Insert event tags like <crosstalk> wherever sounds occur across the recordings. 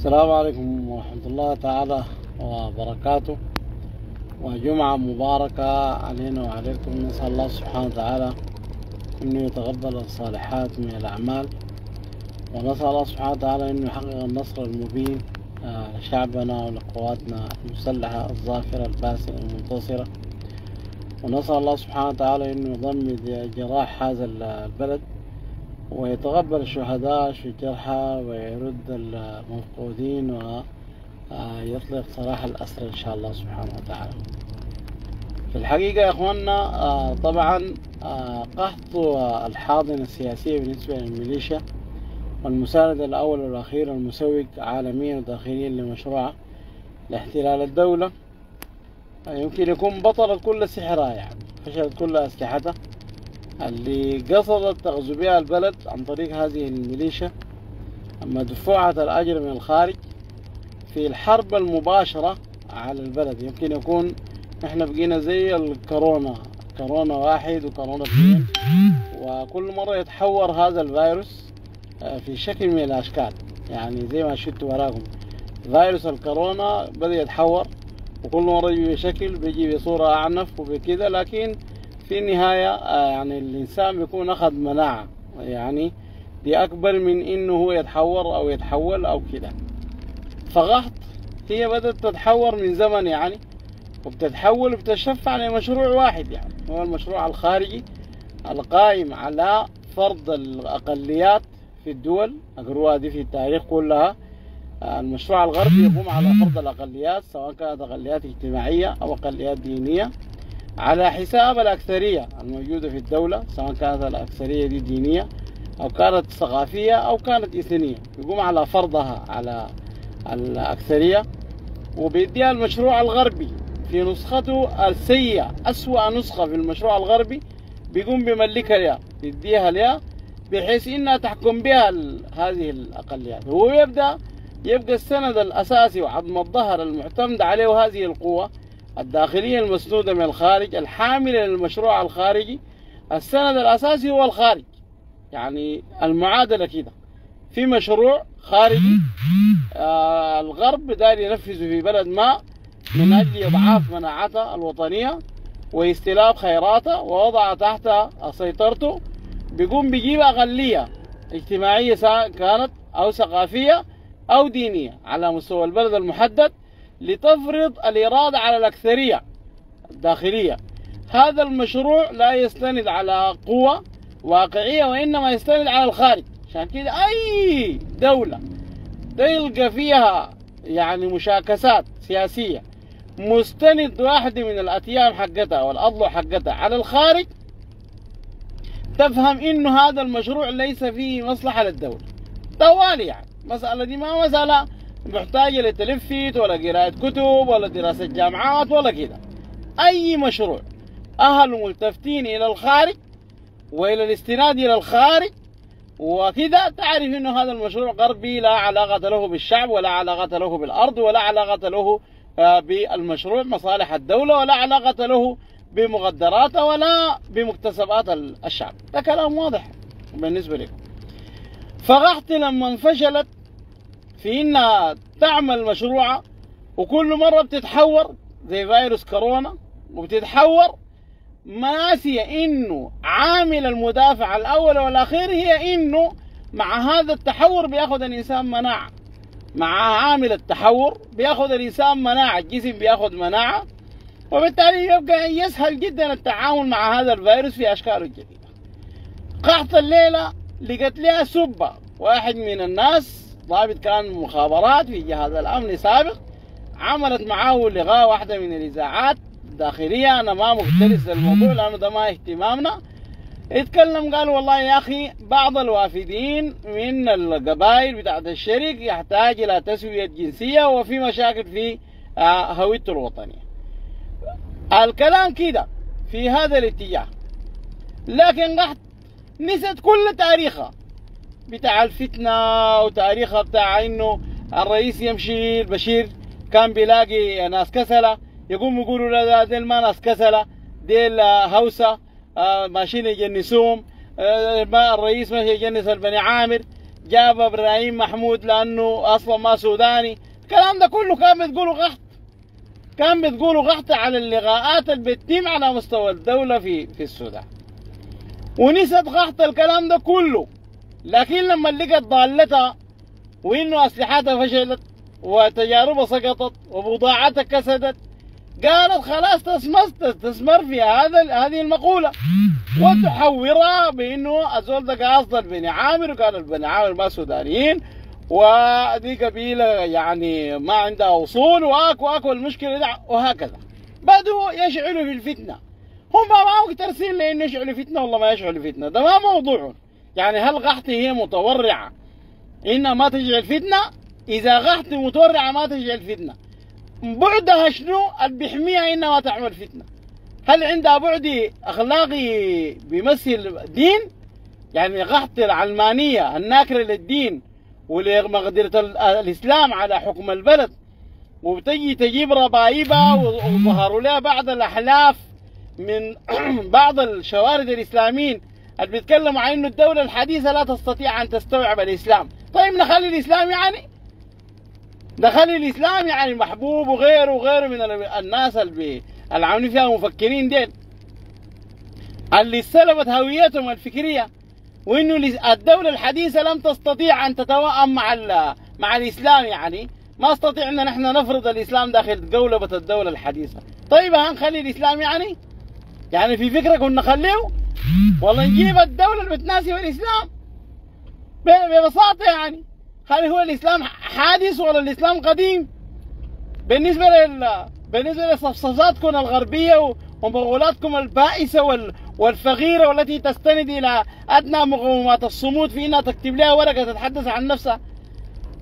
السلام عليكم ورحمة الله تعالى وبركاته. وجمعة مباركة علينا وعليكم. نسأل الله سبحانه وتعالى أنه يتقبل الصالحات من الأعمال. ونسأل الله سبحانه وتعالى أنه يحقق النصر المبين آه، لشعبنا ولقواتنا المسلحة الظافرة الباسلة المنتصرة. ونسأل الله سبحانه وتعالى أنه يضمد جراح هذا البلد. ويتقبل الشهداء في الجرحى ويرد المفقودين ويطلق سراح الأسرى إن شاء الله سبحانه وتعالى. في الحقيقة يا أخواننا آه، طبعا آه، قحط الحاضنة السياسية بالنسبة للميليشيا والمساند الأول والأخير المسوق عالميا وداخليا لمشروع لاحتلال الدولة. آه، يمكن يكون بطلت كل سحرها يعني فشلت كل أسلحتها. اللي قصدت تغزو بها البلد عن طريق هذه الميليشيا مدفوعة الأجر من الخارج في الحرب المباشرة على البلد. يمكن يكون إحنا بقينا زي الكورونا كورونا واحد وكورونا اثنين. وكل مرة يتحور هذا الفيروس آه، في شكل من الأشكال. يعني زي ما شفتوا وراكم فيروس الكورونا بدأ يتحور وكل مرة يجي بشكل بيجي بصورة أعنف وبكذا لكن في النهاية آه، يعني الإنسان بيكون أخذ مناعة يعني دي أكبر من إنه هو يتحور أو يتحول أو كده. فغحط هي بدأت تتحور من زمن يعني وبتتحول وبتشفع لمشروع واحد يعني هو المشروع الخارجي القائم على فرض الأقليات في الدول أقروها دي في التاريخ كلها. آه، المشروع الغربي يقوم على فرض الأقليات سواء كانت أقليات اجتماعية أو أقليات دينية. على حساب الأكثرية الموجودة في الدولة سواء كانت الأكثرية دي دينية أو كانت ثقافية أو كانت إثنية. يقوم على فرضها على الأكثرية وبيديها المشروع الغربي. في نسخته السيئة أسوأ نسخة في المشروع الغربي بيقوم بملكها لها بيديها لها بحيث إنها تحكم بها هذه الأقليات. هو يبدأ يبقى السند الأساسي وعظم الظهر المعتمد عليه هذه القوة الداخلية المسنودة من الخارج الحاملة للمشروع الخارجي السند الأساسي هو الخارج. يعني المعادلة كده. في مشروع خارجي آه الغرب داير ينفذه في بلد ما من أجل إضعاف مناعته الوطنية واستلاب خيراته ووضع تحت سيطرته. بيقوم بيجيب أقلية اجتماعية سواء كانت أو ثقافية أو دينية على مستوى البلد المحدد. لتفرض الإرادة على الأكثرية الداخلية. هذا المشروع لا يستند على قوة واقعية وإنما يستند على الخارج. عشان كده أي دولة تلقى فيها يعني مشاكسات سياسية مستند واحدة من الأتيام حقتها والأضلع حقتها على الخارج تفهم إنه هذا المشروع ليس فيه مصلحة للدولة. طوالي يعني. مسألة دي ما مسألة محتاجة لتلفت ولا قراءة كتب ولا دراسة جامعات ولا كده. أي مشروع. أهل ملتفتين إلى الخارج وإلى الاستناد إلى الخارج وكذا تعرف إنه هذا المشروع غربي لا علاقة له بالشعب ولا علاقة له بالأرض ولا علاقة له آه، بالمشروع مصالح الدولة ولا علاقة له بمقدراته ولا بمكتسبات ال- الشعب. ده كلام واضح بالنسبة لكم. فغحت لما انفشلت في انها تعمل مشروعها وكل مرة بتتحور زي فيروس كورونا وبتتحور ناسية إنه عامل المدافع الأول والأخير هي إنه مع هذا التحور بيأخذ الإنسان مناعة. مع عامل التحور بيأخذ الإنسان مناعة الجسم بيأخذ مناعة وبالتالي يبقى يسهل جدا التعامل مع هذا الفيروس في أشكاله الجديدة. قحط الليلة لقت لها سبة واحد من الناس ضابط كان مخابرات في جهاز الأمن سابق. عملت معاه لغاء واحدة من الإذاعات داخلية أنا ما مختلف الموضوع لأنه ده ما اهتمامنا. اتكلم قال والله يا أخي بعض الوافدين من القبائل بتاعت الشرق يحتاج إلى تسوية جنسية وفي مشاكل في آه، هويته الوطنية. الكلام كده في هذا الاتجاه. لكن قحط نسيت كل تاريخها بتاع الفتنة وتاريخها بتاع إنه الرئيس يمشي البشير كان بيلاقي ناس كسلة يقوم يقولوا لا ديل ما ناس كسلة ديل هوسة آه، ماشيين يجنسوهم آه، الرئيس ماشي يجنس البني عامر جاب إبراهيم محمود لأنه أصلا ما سوداني. الكلام ده كله كان بتقولوا غلط. كان بتقولوا غلط على اللقاءات اللي بتتم على مستوى الدولة في في السودان. ونسيت غلط الكلام ده كله. لكن لما لقت ضالتها وإنه أسلحتها فشلت وتجاربها سقطت وبضاعتها كسدت قالت خلاص تستثمر في هذا هذه المقولة. وتحورها بإنه الزول ده قاصد البني عامر وقال البني عامر ما سودانيين ودي قبيلة يعني ما عندها أصول واكو أكو المشكلة ده وهكذا. بدوا يشعلوا في الفتنة. هم ما مكترسين لإنه يشعلوا فتنة والله ما يشعلوا فتنة. ده ما موضوعهم. يعني هل غحتي هي متورعة؟ انها ما فتنة إذا غحتي متورعة ما تشعل فتنة بعدها شنو؟ اللي بيحميها انها ما تعمل فتنة. هل عندها بعد أخلاقي بيمثل دين يعني قحط العلمانية الناكرة للدين ولمقدرة الإسلام على حكم البلد. وبتجي تجيب ربايبها وظهروا لها بعض الأحلاف من <clears throat> بعض الشوارد الإسلاميين. اللي بيتكلموا عن إنه الدولة الحديثة لا تستطيع أن تستوعب الإسلام. طيب نخلي الإسلام يعني؟ دخل الإسلام يعني محبوب وغيره وغيره من الناس اللي عاملين فيها مفكرين ديل. اللي استلمت هويتهم الفكرية. وإنه الدولة الحديثة لم تستطيع أن تتوائم مع مع الإسلام يعني. ما استطيع إن نحن نفرض الإسلام داخل قولبة الدولة الحديثة. طيب هنخلي الإسلام يعني؟ يعني في فكرة كنا نخليه؟ والله نجيب الدولة اللي بتناسب الاسلام ببساطه يعني. هل هو الإسلام حادث ولا الإسلام قديم؟ بالنسبة لل بالنسبة لصفصفاتكم الغربية ومغولاتكم البائسة وال... والفقيرة والتي تستند إلى أدنى مقومات الصمود في إنها تكتب لها ورقه تتحدث عن نفسها.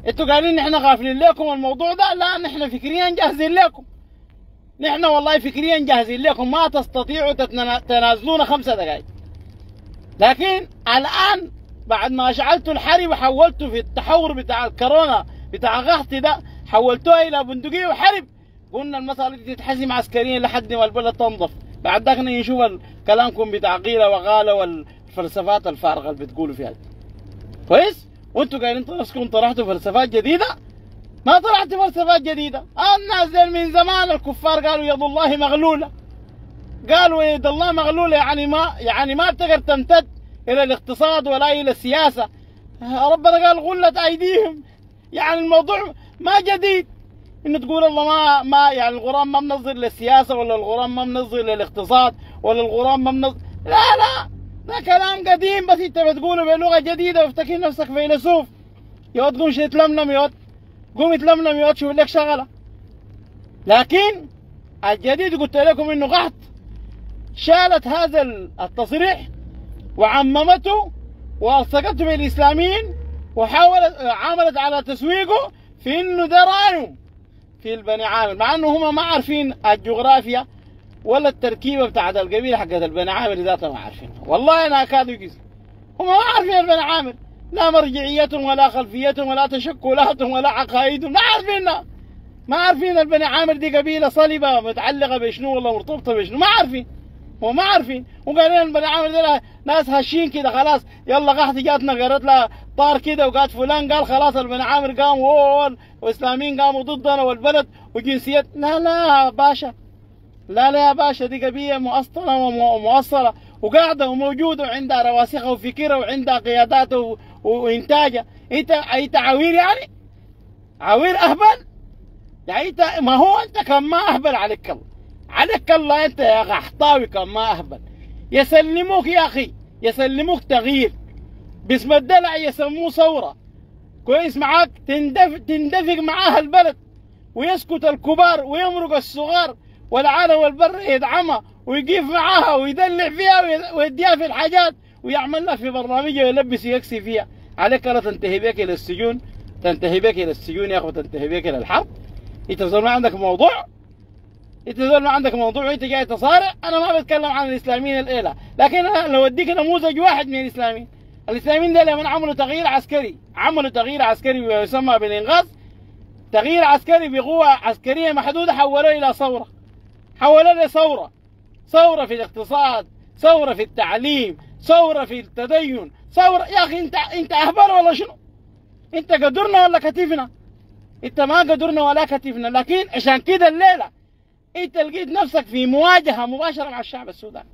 أنتوا قايلين نحن غافلين لكم الموضوع ده؟ لا نحن فكريا جاهزين لكم. نحن والله فكريا جاهزين لكم ما تستطيعوا تنازلونا خمسة دقائق لكن الآن بعد ما شعلتوا الحرب وحولتوا في التحور بتاع الكورونا بتاع غهتي ده حولتوها إلى بندقية وحرب قلنا المسألة دي تتحسم عسكريا لحد ما البلد تنضف بعد ذاك نشوف كلامكم بتاع قيلة وغالة والفلسفات الفارغة اللي بتقولوا فيها كويس؟ وانتوا قايلين نفسكم طرحتوا فلسفات جديدة؟ ما طرحتوا فلسفات جديدة. الناس من زمان الكفار قالوا يد الله مغلولة. قالوا يد الله مغلولة يعني ما يعني ما بتقدر تمتد إلى الاقتصاد ولا إلى السياسة. ربنا قال غلت أيديهم. يعني الموضوع ما جديد. إنه تقول الله ما ما يعني الغرام ما منظر للسياسة ولا الغرام ما منظر للاقتصاد ولا الغرام ما منظر. لا لا ده كلام قديم بس أنت بتقوله بلغة جديدة وافتكر نفسك فيلسوف. يود قوم تلملم يود. قوم تلملم يود شوف لك شغلة. لكن الجديد قلت لكم إنه قحط شالت هذا التصريح وعممته وألصقته بالإسلاميين وحاولت عملت على تسويقه في إنه ده رأيه في البني عامر مع إنه هم ما عارفين الجغرافيا ولا التركيبة بتاعت القبيلة حقت البني عامر ذاتها ما عارفينها. والله أنا أكاد يجيز هم ما عارفين البني عامر لا مرجعيتهم ولا خلفيتهم ولا تشكلاتهم ولا عقائدهم ما عارفينها. ما عارفين البني عامر دي قبيلة صلبه متعلقة بشنو ولا مرتبطة بشنو. ما عارفين. وما عارفين. وقالين البني عامر دي ناس هشين كده خلاص يلا قحط جاتنا قالت لها طار كده وقالت فلان قال خلاص البني عامر قاموا والإسلاميين قاموا ضدنا والبلد وجنسيات لا لا باشا. لا لا يا باشا دي قبيلة مؤصلة ومؤصله وقاعدة وموجودة وعندها رواسخها وفكرها وعندها قياداتها وانتاجها إنت انت عوير يعني؟ عوير أهبل؟ يعني إنت ما هو أنت كان ما أهبل عليك الله. عليك الله أنت يا غحطاوي كان ما أهبل. يسلموك يا أخي يسلموك تغيير. باسم الدلع يسموه ثورة. كويس معاك؟ تندفق, تندفق معاها البلد. ويسكت الكبار ويمرق الصغار. والعالم والبر يدعمها ويقيف معاها ويدلع فيها ويديها في الحاجات. ويعمل لها في برنامجه ويلبس ويكسي فيها. عليك لا تنتهي بك إلى السجون تنتهي بك إلى السجون يا اخو تنتهي بك إلى الحرب. انت ما عندك موضوع؟ انت ما عندك موضوع وأنت جاي تصارع؟ أنا ما بتكلم عن الإسلاميين الاله لكن أنا لو أديك نموذج واحد من الإسلاميين الإسلاميين ده لما عملوا تغيير عسكري عملوا تغيير عسكري يسمى بالإنغاز تغيير عسكري بقوة عسكرية محدودة حولوه إلى ثورة. حولوه إلى ثورة. ثورة في الاقتصاد ثورة في التعليم ثورة في التدين ثورة يا أخي أنت أنت أهبل ولا شنو؟ إنت قدرنا ولا كتفنا؟ إنت ما قدرنا ولا كتفنا لكن عشان كده الليلة إنت لقيت نفسك في مواجهة مباشرة مع الشعب السوداني.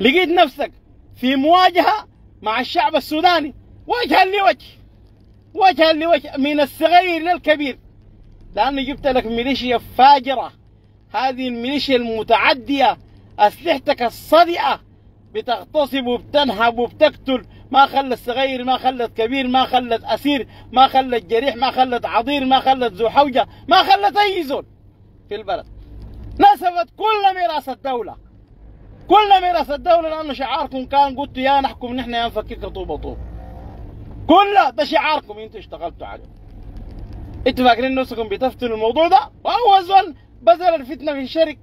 لقيت نفسك في مواجهة مع الشعب السوداني. وجها لوجه وجها لوجه من الصغير للكبير. لأنه جبت لك ميليشيا فاجرة. هذه الميليشيا المتعدية أسلحتك الصدئه بتغتصب وبتنهب وبتقتل. ما خلت صغير ما خلت كبير ما خلت أسير ما خلت جريح ما خلت عضير ما خلت ذو حوجة ما خلت أي زول في البلد. نسفت كل ميراث الدولة. كل ميراث الدولة لأنه شعاركم كان قلت يا نحكم نحن يا نفكك طوبه طوب كل ده شعاركم أنتوا اشتغلتوا عليه. أنتوا فاكرين نفسكم بتفتنوا الموضوع ده؟ واول زول بذل الفتنة في الشرك.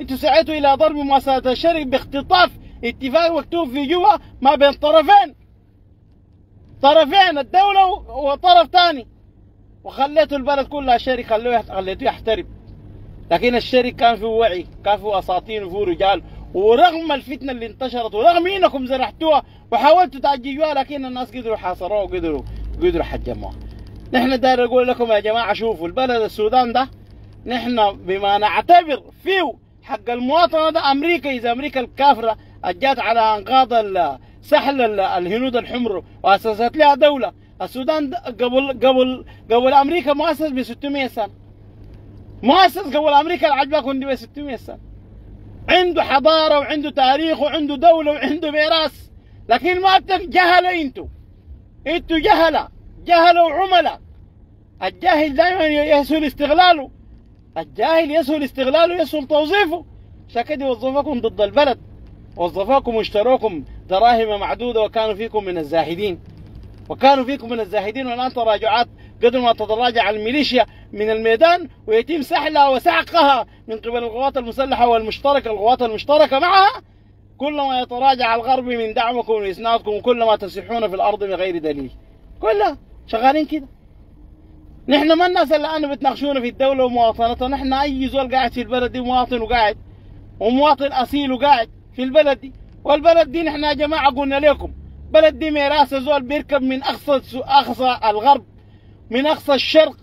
أنتوا سعيتوا إلى ضرب مؤسسات الشرك باختطاف اتفاق مكتوب في جوا ما بين طرفين. طرفين الدولة وطرف ثاني وخليتوا البلد كلها شرك خلوه خليتوه يحترم لكن الشرك كان فيه وعي كان فيه اساطين وفيه رجال. ورغم الفتنة اللي انتشرت ورغم إنكم زرعتوها وحاولتوا تعججوها لكن الناس قدروا حاصروها وقدروا قدروا حجموها. نحن داير أقول لكم يا جماعة شوفوا البلد السودان ده نحن بما نعتبر فيه حق المواطنة ده أمريكا إذا أمريكا الكافرة اجت على أنقاض سحل الهنود الحمر وأسست لها دولة. السودان قبل قبل قبل أمريكا مؤسس ب 600 سنة. مؤسس قبل أمريكا العجبه ب 600 سنة. عنده حضارة وعنده تاريخ وعنده دولة وعنده ميراث. لكن ما جهلة أنتوا أنتوا جهلة. جهلة وعملاء الجاهل دائما يسهل استغلاله. الجاهل يسهل استغلاله يسهل توظيفه. عشان كده يوظفكم ضد البلد. وظفوكم واشتروكم دراهم معدودة وكانوا فيكم من الزاهدين. وكانوا فيكم من الزاهدين والآن تراجعات قدر ما تتراجع الميليشيا من الميدان ويتم سحلها وسحقها من قبل القوات المسلحة والمشتركة القوات المشتركة معها. كلما يتراجع الغرب من دعمكم وإسنادكم وكلما تسيحون في الأرض بغير دليل. كلها شغالين كده. نحن ما الناس اللي الآن بتناقشونا في الدولة ومواطنتها. نحن أي زول قاعد في البلد دي مواطن وقاعد ومواطن أصيل وقاعد. في البلد دي. والبلد دي نحن يا جماعة قلنا لكم بلد دي ميراث زول بيركب من أقصى أقصى الغرب من أقصى الشرق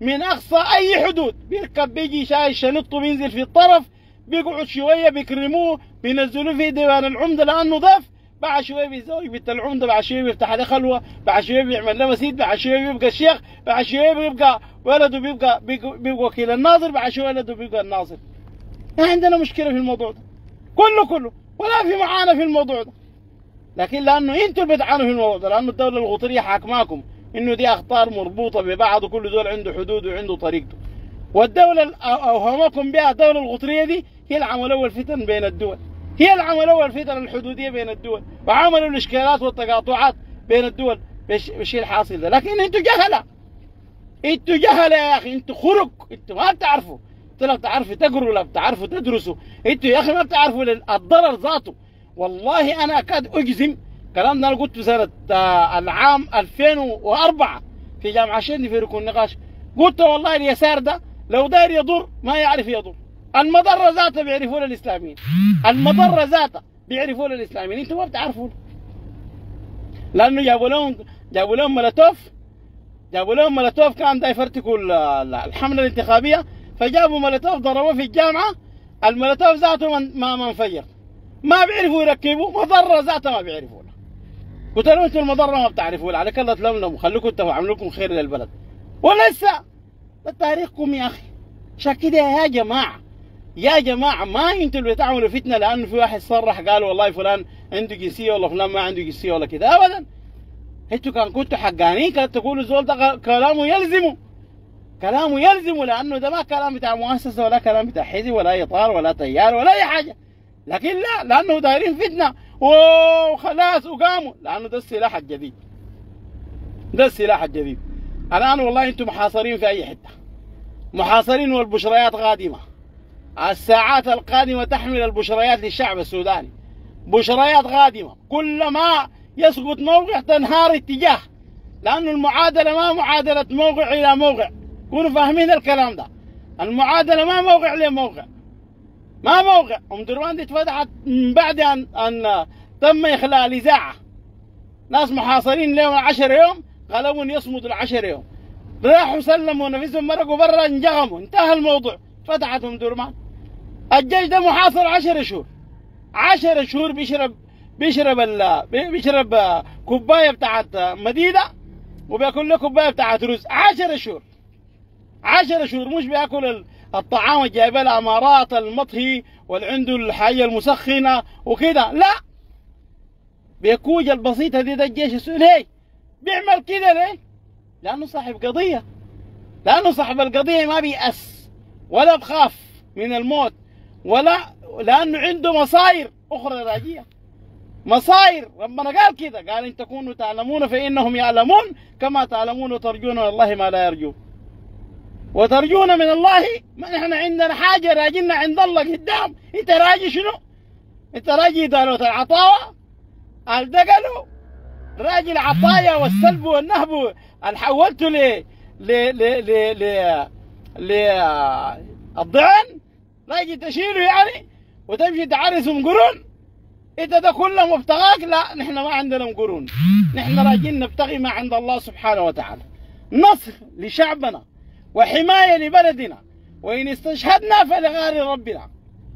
من أقصى أي حدود. بيركب بيجي شاي شنطه بينزل في الطرف بيقعد شوية بيكرموه بينزلوه في ديوان العمدة لأنه ضيف بعد شوية بيزوج بنت العمدة بعد شوية بيفتح عليه خلوة بعد شوية بيعمل له مسيد بعد شوية بيبقى الشيخ بعد شوية بيبقى ولده بيبقى بيبقى وكيل الناظر بعد شوية ولده بيبقى الناظر. ما عندنا مشكلة في الموضوع ده. كله كله. ولا في معانا في الموضوع ده. لكن لأنه أنتوا اللي بتعانوا في الموضوع ده. لأنه الدولة الغطريه حاكماكم. إنه دي أخطار مربوطة ببعض. وكل دول عنده حدود وعنده طريقته. والدولة اللي أوهمكم بها الدولة الغطريه دي هي اللي عملوا الفتن بين الدول. هي اللي عملوا الفتن الحدودية بين الدول. وعملوا الإشكالات والتقاطعات بين الدول. بالشيء الحاصل ده. لكن أنتوا جهلة. أنتوا جهلة يا أخي. أنتوا خرق. أنتوا ما بتعرفوا. أنتوا لا بتعرفوا تقروا ولا بتعرفوا تدرسوا أنتوا يا أخي ما بتعرفوا الضرر ذاته. والله أنا اكاد اجزم كلام ده أنا قلته سنة آه العام 2004 في جامعة شدني في ركن النقاش. قلت والله اليسار ده لو داير يضر ما يعرف يضر. المضرة ذاتها بيعرفون الاسلاميين المضرة ذاتها بيعرفون الاسلاميين أنتوا ما بتعرفون لأنه جابوا لهم جابوا لهم ملتوف جابوا لهم ملتوف كان دا يفرتكوا الحملة الانتخابية. فجابوا ملتوف ضربوه في الجامعة. الملتوف ذاته من ما منفجر ما بيعرفوا يركبوا مضرة ذاتها ما بيعرفوا. قلت لهم أنتوا المضرة ما بتعرفوا على كلا تلملموا خليكم أنتوا عملوا لكم خير للبلد. ولسه ده تاريخكم يا أخي. عشان كده يا جماعة. يا جماعة ما أنتوا اللي بتعملوا فتنة لأنه في واحد صرح قال والله فلان عنده جنسية ولا فلان ما عنده جنسية ولا كده. ابدا. أنتوا كان كنتوا حقانين كانت تقولوا زول ده كلامه يلزمه. كلامه يلزمه لأنه ده ما كلام بتاع مؤسسة ولا كلام بتاع حزب ولا إطار ولا تيار ولا أي حاجة. لكن لا لأنه دايرين فتنة. وخلاص وقاموا. لأنه ده السلاح الجديد. ده السلاح الجديد. الآن والله أنتم محاصرين في أي حتة. محاصرين والبشريات قادمه الساعات القادمة تحمل البشريات للشعب السوداني. بشريات قادمه كلما يسقط موقع تنهار اتجاه. لأنه المعادلة ما معادلة موقع إلى موقع. كونوا فاهمين الكلام ده. المعادلة ما موقع لموقع ما موقع. أم درمان دي اتفتحت من بعد ان أن تم إخلاء الإذاعة. ناس محاصرين لهم 10 يوم غلبهم يصمدوا العشر يوم. راحوا سلموا نفسهم مرقوا برا انجغموا. انتهى الموضوع. فتحتهم درمان الجيش ده محاصر عشر شهور. عشر شهور بيشرب بيشرب ال بيشرب كوباية بتاعت مديده وبياكل له كوباية بتاعت رز. عشر شهور. عشر شهور مش بياكل الطعام اللي جايبه الامارات المطهي واللي عنده الحاجة المسخنة وكده. لا. بيكوج البسيطة دي ده الجيش السوري ليه؟ بيعمل كده ليه؟ لأنه صاحب قضية. لأنه صاحب القضية ما بيأس ولا بخاف من الموت ولا لأنه عنده مصاير أخرى راجية. مصاير. ربنا قال كده. قال إن تكونوا تعلمون فإنهم يعلمون كما تعلمون وترجون الله ما لا يرجون. وترجون من الله ما نحن عندنا حاجة راجلنا عند الله قدام. انت راجي شنو؟ انت راجي دالوة العطاوة الدقلوا راجل عطايا والسلب والنهب. اللي حولته ل ل ل ل ل الضعن. راجل تشيله يعني وتمشي تعرسهم قرون. انت ده كله مبتغاك؟ لا نحن ما عندنا قرون. نحن راجين نبتغي ما عند الله سبحانه وتعالى. نصر لشعبنا. وحماية لبلدنا. وإن استشهدنا فلغار ربنا.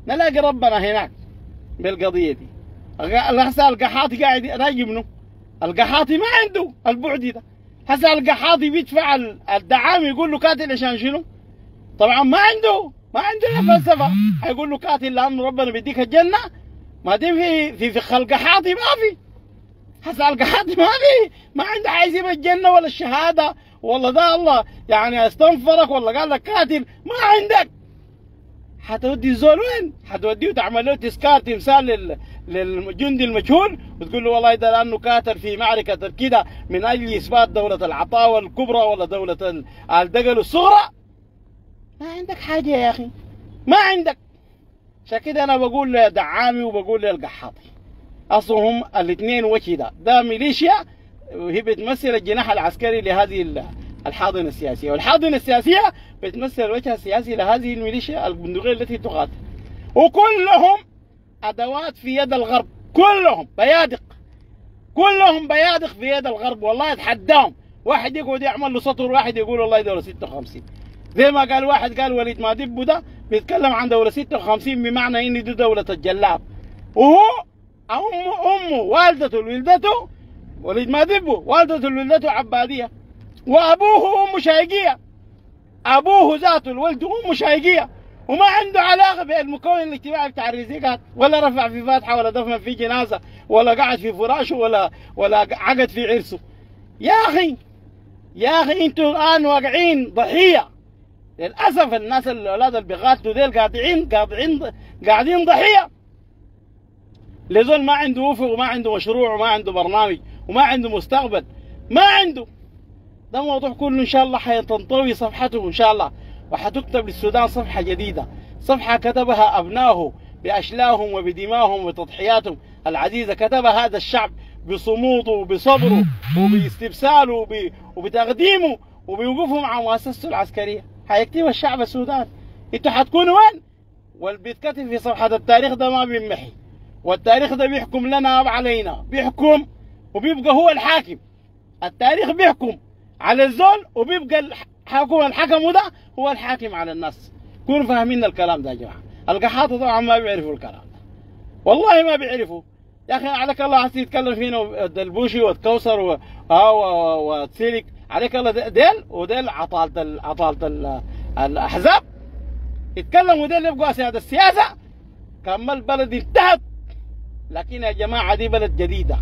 نلاقي ربنا هناك بالقضية دي. هسه القحاطي قاعد راجي منه القحاطي ما عنده البعد ده. هسه القحاطي بيدفع الدعام يقول له قاتل عشان شنو؟ طبعا ما عنده ما عنده فلسفة. حيقول له قاتل لأنه ربنا بيديك الجنة. ما دي في في في القحاطي ما في. هسه القحاطي ما في. ما عنده حيسيب الجنة ولا الشهادة. والله ده الله يعني استنفرك ولا قال لك قاتل ما عندك. حتودي الزول وين؟ حتوديه وتعمل له تذكار تمثال لل... للجندي المجهول وتقول له والله ده لأنه كاتل في معركة كده من أجل إثبات دولة العطاوه الكبرى ولا دولة الدقل الصغرى. ما عندك حاجة يا أخي. ما عندك. عشان كده أنا بقول لدعامي وبقول للقحاطي. أصلهم الاثنين وجه ده. ده ميليشيا وهي بتمثل الجناح العسكري لهذه الحاضنة السياسية. والحاضنة السياسية بتمثل الوجه السياسي لهذه الميليشيا البندقية التي تقاتل. وكلهم أدوات في يد الغرب. كلهم بيادق. كلهم بيادق في يد الغرب. والله اتحداهم واحد يقعد يعمل له سطر واحد يقول والله دولة 56 زي ما قال واحد قال وليد مادبو ده بيتكلم عن دولة 56 بمعنى ان دي دولة الجلاب. وهو أمه أمه والدته ولدته وليد مادبو والدته ولدته عبادية. وأبوه امه شايقية. أبوه ذاته الولد امه شايقية. وما عنده علاقة بالمكون الاجتماعي بتاع الرزقات ولا رفع في فاتحة ولا دفن في جنازة ولا قعد في فراشه ولا ولا عقد في عرسه. يا أخي يا أخي أنتوا الآن واقعين ضحية. للأسف الناس الاولاد اللي بيقاتلوا ديل قاطعين قاطعين قاعدين ضحية. لزول ما عنده افق وما عنده مشروع وما عنده برنامج. وما عنده مستقبل. ما عنده. ده موضوع كله إن شاء الله حتنطوي صفحته إن شاء الله. وحتكتب للسودان صفحة جديدة. صفحة كتبها ابنائه بأشلاهم وبدمائهم وتضحياتهم. العزيزة كتبها هذا الشعب بصموده وبصبره وباستبساله وب... وبتقديمه وبوقوفه مع مؤسسته العسكرية. حيكتبها الشعب السوداني إنتوا حتكونوا وين؟ واللي بيتكتب في صفحة التاريخ ده ما بيمحي والتاريخ ده بيحكم لنا علينا بيحكم وبيبقى هو الحاكم. التاريخ بيحكم على الزول وبيبقى الحاكم الحكم ده هو الحاكم على الناس. كونوا فاهمين الكلام ده يا جماعة. القحاطة طبعا ما بيعرفوا الكلام ده. والله ما بيعرفوا. يا أخي عليك الله حسي يتكلم فينا الدلبوشي والكوثر و... وتسيلك. عليك الله ديل وديل عطالة عطالة الأحزاب. يتكلموا ديل يبقوا اسياد السياسة كان البلد انتهت. لكن يا جماعة دي بلد جديدة.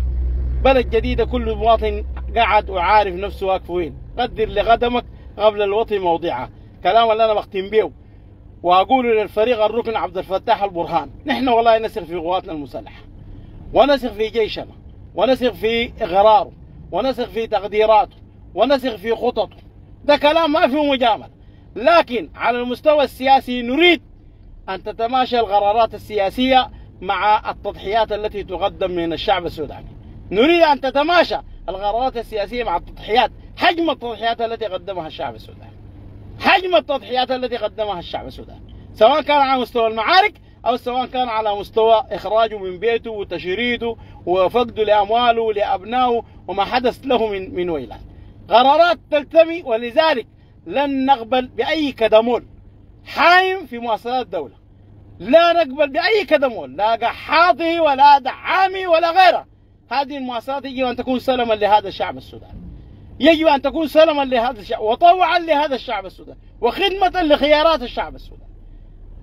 بلد جديدة كل مواطن قاعد وعارف نفسه واقف وين. قدر لغدمك قبل الوطي موضعها. كلام اللي أنا بختم بيه وأقول للفريق الركن عبد الفتاح البرهان نحن والله نثق في قواتنا المسلحة. ونثق في جيشنا. ونثق في إغراره. ونثق في تقديراته. ونثق في خططه. ده كلام ما فيه مجامله لكن على المستوى السياسي نريد أن تتماشى القرارات السياسية مع التضحيات التي تقدم من الشعب السوداني. نريد أن تتماشى القرارات السياسية مع التضحيات حجم التضحيات التي قدمها الشعب السوداني. حجم التضحيات التي قدمها الشعب السوداني. سواء كان على مستوى المعارك أو سواء كان على مستوى اخراجه من بيته وتشريده وفقده لأمواله لابنائه وما حدث له من من ويلات. قرارات تلتمي ولذلك لن نقبل بأي كدمول حايم في مؤسسات الدولة لا نقبل بأي كدمول لا قحاطي ولا دعامي ولا غيره. هذه المؤسسات يجب أن تكون سلما لهذا الشعب السوداني. يجب أن تكون سلما لهذا الشعب وطوعا لهذا الشعب السوداني وخدمة لخيارات الشعب السوداني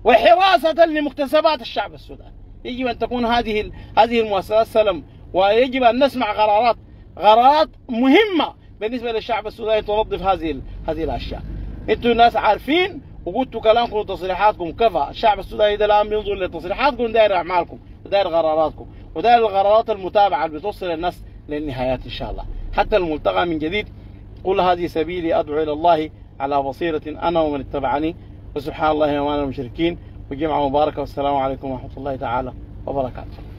وحراسة لمكتسبات الشعب السوداني. يجب أن تكون هذه هذه المؤسسات سلم ويجب أن نسمع قرارات قرارات مهمة بالنسبة للشعب السوداني تنظف هذه هذه الأشياء. أنتم ناس عارفين وقلتوا كلامكم وتصريحاتكم كفى. الشعب السوداني ده الآن بينظر لتصريحاتكم داير أعمالكم وداير قراراتكم. وداير القرارات المتابعة اللي بتوصل الناس للنهايات إن شاء الله. حتى الملتقى من جديد قل هذه سبيلي أدعو إلى الله على بصيرة أنا ومن اتبعني وسبحان الله وما المشركين وجمعة مباركة والسلام عليكم ورحمة الله تعالى وبركاته.